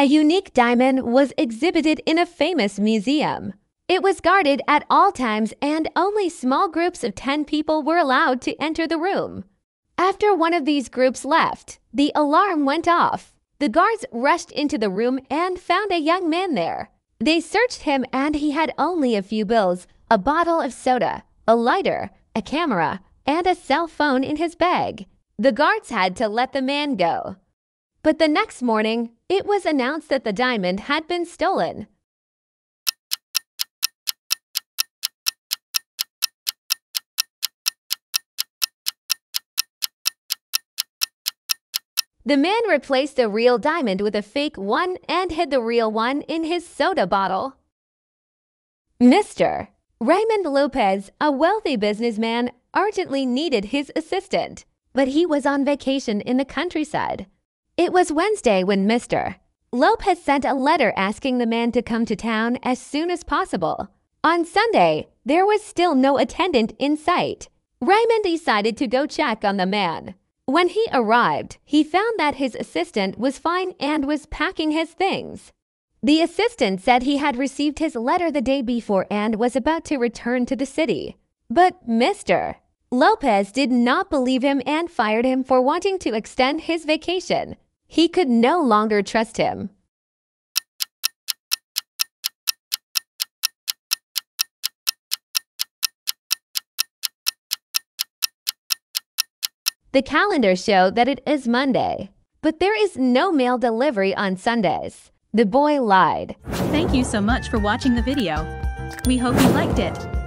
A unique diamond was exhibited in a famous museum. It was guarded at all times and only small groups of 10 people were allowed to enter the room. After one of these groups left, the alarm went off. The guards rushed into the room and found a young man there. They searched him and he had only a few bills, a bottle of soda, a lighter, a camera, and a cell phone in his bag. The guards had to let the man go. But the next morning, it was announced that the diamond had been stolen. The man replaced the real diamond with a fake one and hid the real one in his soda bottle. Mr. Raymond Lopez, a wealthy businessman, urgently needed his assistant, but he was on vacation in the countryside. It was Wednesday when Mr. Lopez sent a letter asking the man to come to town as soon as possible. On Sunday, there was still no attendant in sight. Raymond decided to go check on the man. When he arrived, he found that his assistant was fine and was packing his things. The assistant said he had received his letter the day before and was about to return to the city. But Mr. Lopez did not believe him and fired him for wanting to extend his vacation. He could no longer trust him. The calendar showed that it is Monday, but there is no mail delivery on Sundays. The boy lied. Thank you so much for watching the video. We hope you liked it.